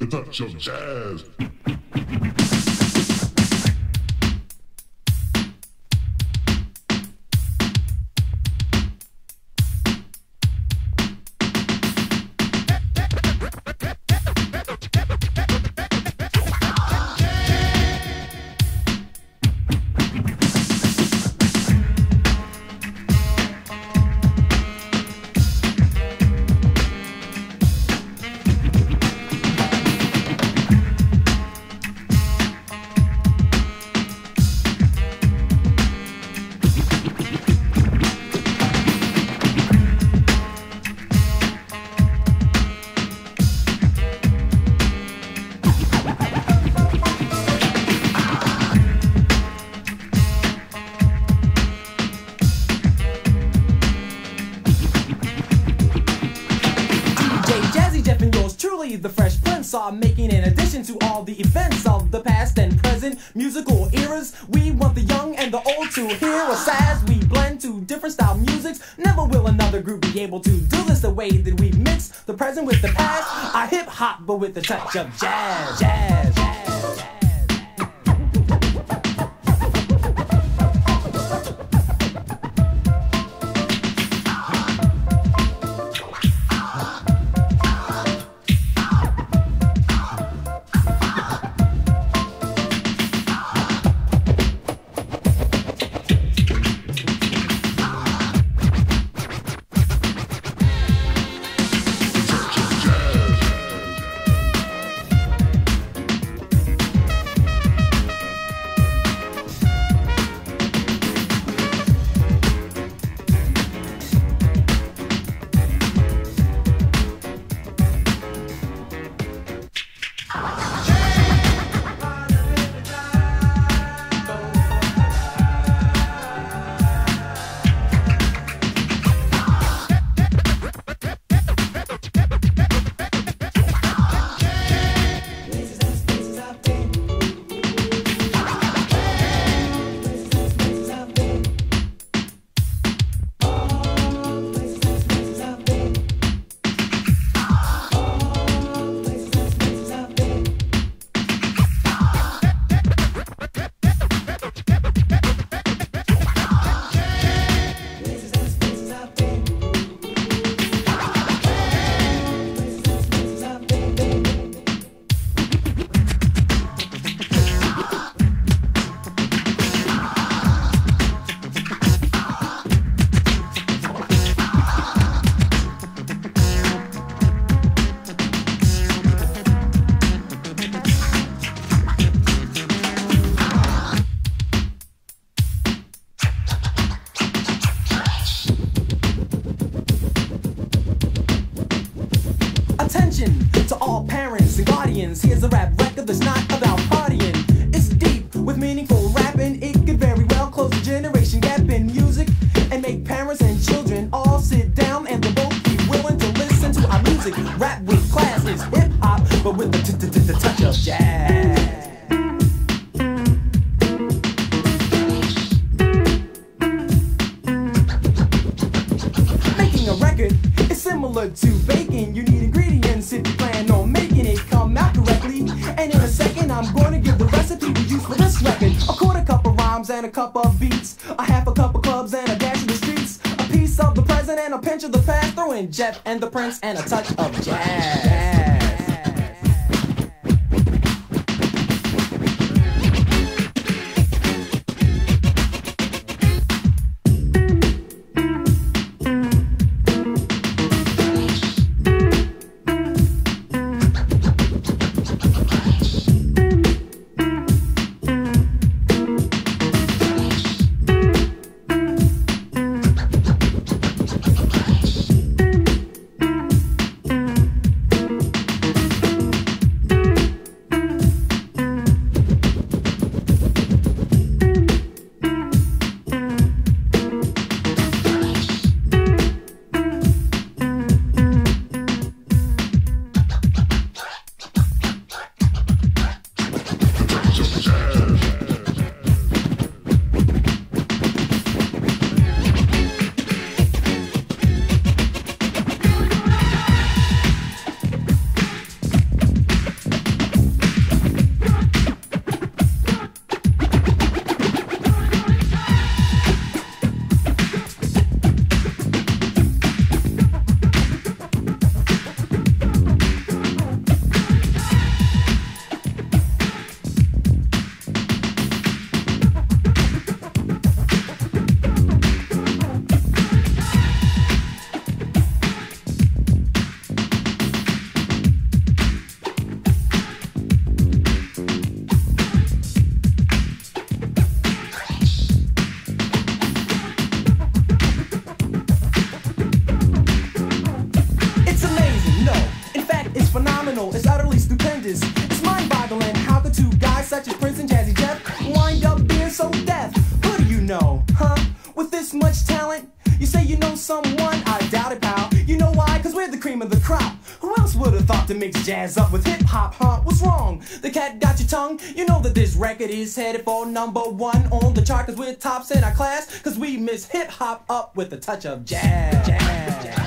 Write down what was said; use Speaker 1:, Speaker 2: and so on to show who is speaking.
Speaker 1: the touch of jazz.
Speaker 2: Are making in addition to all the events of the past and present musical eras. We want the young and the old to hear us as we blend to different style musics. Never will another group be able to do this the way that we mix the present with the past. I hip hop, but with the touch of jazz, jazz. Here's a rap record that's not about partying. It's deep with meaningful rapping. It could very well close the generation gap in music and make parents and children all sit down and they both be willing to listen to our music. Rap with class is hip hop, but with the touch of jazz. Making a record is similar to baking. You need ingredients if you plan on we use for this record. A quarter cup of rhymes and a cup of beats. A half a cup of clubs and a dash of the streets. A piece of the present and a pinch of the past. Throw in Jeff and the Prince and a touch of jazz. You know someone? I doubt it, pal. You know why? Cause we're the cream of the crop. Who else would have thought to mix jazz up with hip hop, huh? What's wrong? The cat got your tongue? You know that this record is headed for number one on the chart cause we're tops in our class. Cause we mix hip hop up with a touch of jazz. jazz, jazz.